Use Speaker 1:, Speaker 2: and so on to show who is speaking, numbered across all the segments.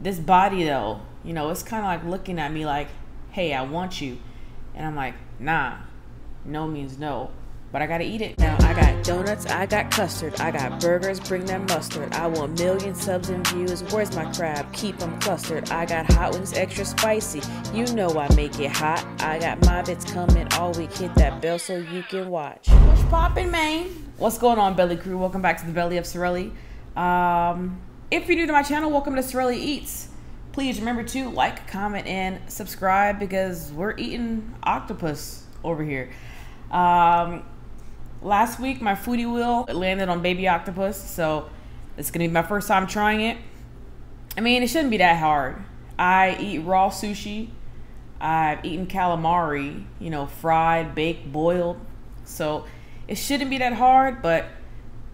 Speaker 1: this body though, you know, it's kind of like looking at me like, "Hey, I want you," and I'm like, "Nah, no means no." But I gotta eat it. Now I got donuts, I got custard, I got burgers, bring that mustard. I want million subs and views. Where's my crab? Keep them clustered. I got hot wings extra spicy. You know I make it hot. I got my bits coming all week. Hit that bell so you can watch. What's poppin', man? What's going on, Belly Crew? Welcome back to the Belly of Sareli. Um, if you're new to my channel, welcome to Sareli Eats. Please remember to like, comment, and subscribe because we're eating octopus over here. Um, last week my foodie wheel landed on baby octopus, so it's gonna be my first time trying it. I mean, it shouldn't be that hard. I eat raw sushi. I've eaten calamari, you know, fried, baked, boiled. So it shouldn't be that hard, but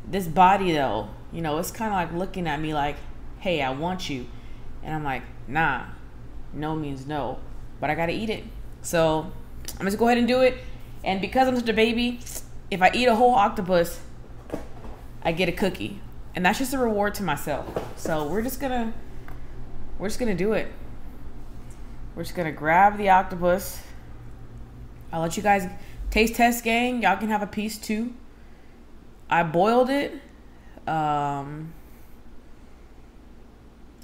Speaker 1: this body though, you know, it's kind of like looking at me like, "Hey, I want you," and I'm like, "Nah, no means no," but I gotta eat it. So I'm just go ahead and do it. And because I'm such a baby, if I eat a whole octopus, I get a cookie. And that's just a reward to myself. So we're just gonna we're just gonna do it. We're just gonna grab the octopus. I'll let you guys taste test gang. Y'all can have a piece too. I boiled it. Um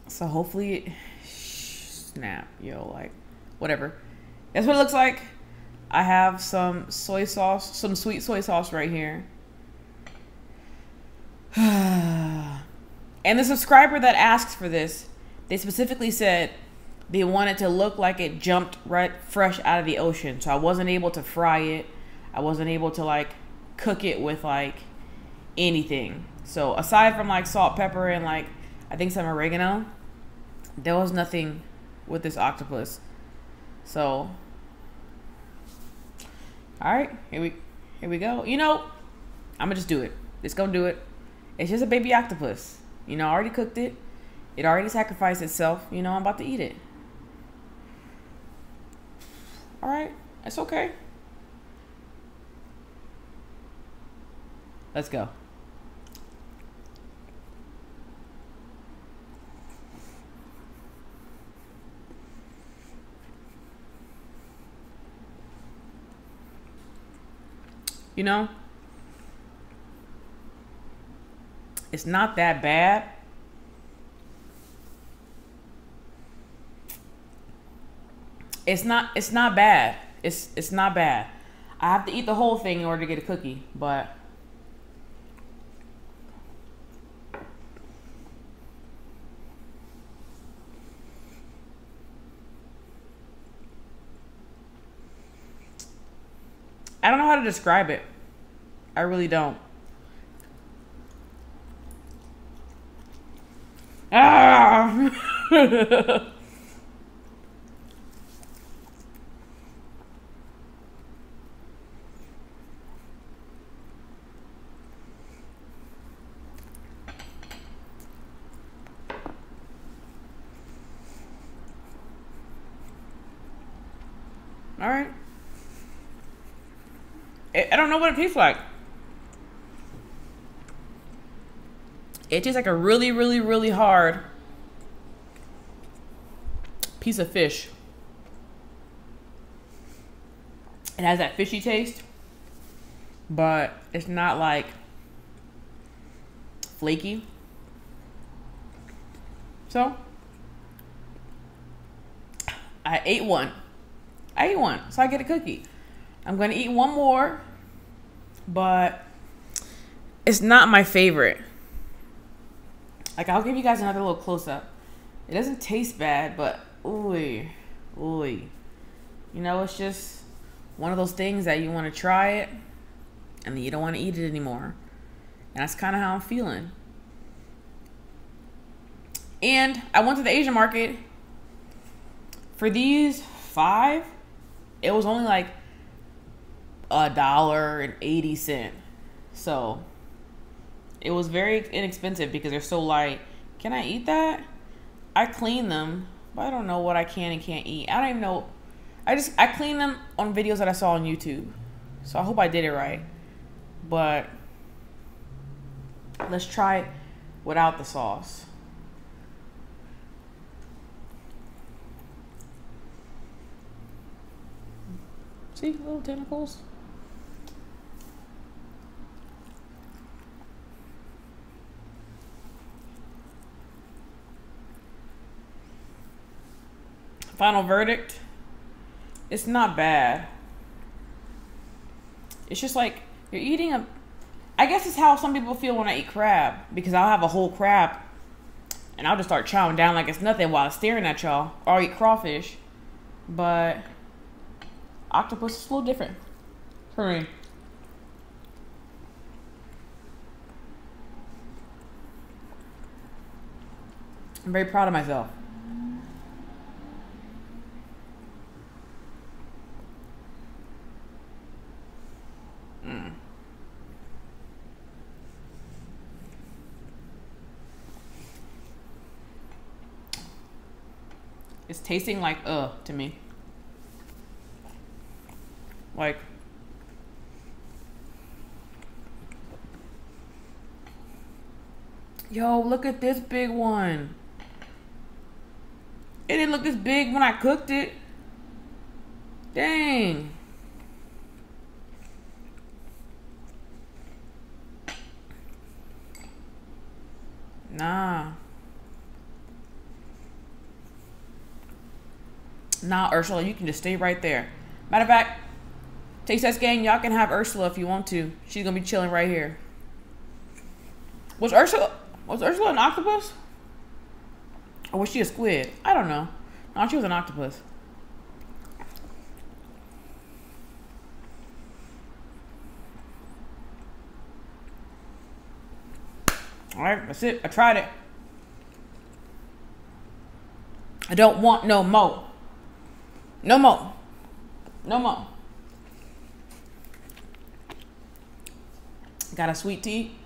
Speaker 1: so hopefully snap, yo, like whatever. That's what it looks like. I have some soy sauce, some sweet soy sauce right here. and the subscriber that asks for this, they specifically said they wanted to look like it jumped right fresh out of the ocean. So I wasn't able to fry it. I wasn't able to like cook it with like anything. So aside from like salt, pepper, and like I think some oregano, there was nothing with this octopus. So all right, here we here we go. You know, I'm gonna just do it. It's gonna do it. It's just a baby octopus. You know, I already cooked it. It already sacrificed itself. You know, I'm about to eat it. All right, it's okay. Let's go. You know? It's not that bad. It's not it's not bad. It's it's not bad. I have to eat the whole thing in order to get a cookie, but I don't know how to describe it. I really don't. Ah! All right. I don't know what it tastes like. It tastes like a really, really, really hard piece of fish. It has that fishy taste, but it's not like flaky. So, I ate one. I ate one, so I get a cookie. I'm gonna eat one more, but it's not my favorite. Like I'll give you guys another little close up. It doesn't taste bad, but ooh, ooh. You know, it's just one of those things that you want to try it and then you don't want to eat it anymore. And that's kind of how I'm feeling. And I went to the Asian market for these five. It was only like a dollar and 80 cent. So it was very inexpensive because they're so light. Can I eat that? I clean them, but I don't know what I can and can't eat. I don't even know. I just, I clean them on videos that I saw on YouTube. So I hope I did it right. But let's try it without the sauce. See, little tentacles. Final verdict. It's not bad. It's just like you're eating a. I guess it's how some people feel when I eat crab because I'll have a whole crab and I'll just start chowing down like it's nothing while staring at y'all. Or I'll eat crawfish, but octopus is a little different for me. I'm very proud of myself. It's tasting like uh to me. Like Yo, look at this big one. It didn't look this big when I cooked it. Dang. Nah. Nah, Ursula, you can just stay right there. Matter of fact, Taste Test Gang, y'all can have Ursula if you want to. She's gonna be chilling right here. Was Ursula was Ursula an octopus? Or was she a squid? I don't know. No, she was an octopus. Alright, that's it. I tried it. I don't want no more. No more. No more. Got a sweet tea?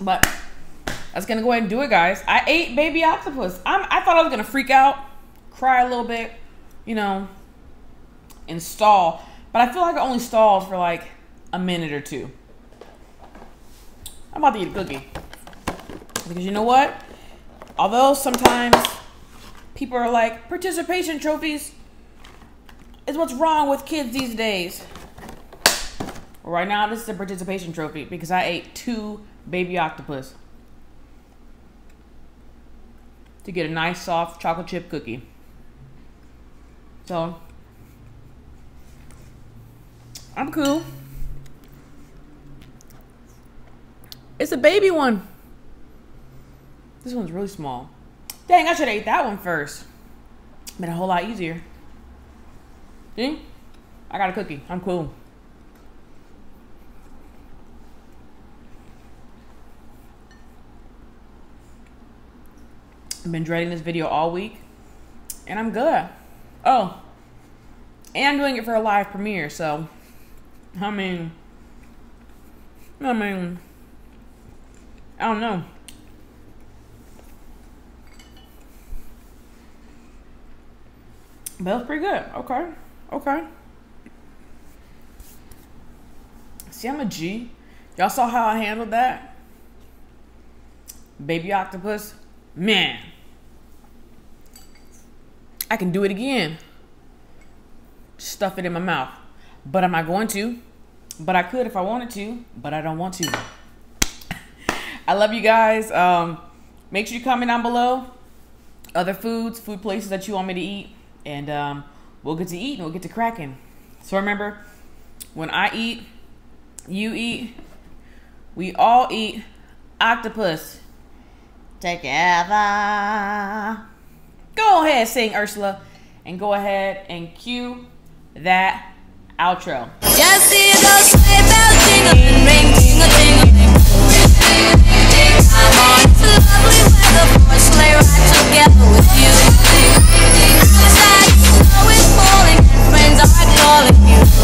Speaker 1: But that's gonna go ahead and do it, guys. I ate baby octopus. I'm, I thought I was gonna freak out, cry a little bit, you know, and stall. But I feel like I only stalled for like a minute or two. I'm about to eat a cookie. Because you know what? Although sometimes people are like, participation trophies is what's wrong with kids these days. Right now, this is a participation trophy because I ate two baby octopus to get a nice soft chocolate chip cookie. So, I'm cool. It's a baby one. This one's really small. Dang, I should have ate that one first. Been a whole lot easier. See? I got a cookie. I'm cool. I've been dreading this video all week. And I'm good. Oh. And I'm doing it for a live premiere, so I mean I mean I don't know. But pretty good. Okay. Okay. See, I'm a G. Y'all saw how I handled that? Baby octopus. Man. I can do it again. Stuff it in my mouth. But am I going to? But I could if I wanted to, but I don't want to. I love you guys. Um, make sure you comment down below other foods, food places that you want me to eat and um, we'll get to eat and we'll get to cracking. So remember, when I eat, you eat, we all eat octopus together. Go ahead, sing Ursula, and go ahead and cue that outro. Lovely weather for a sleigh ride together with you. all of you.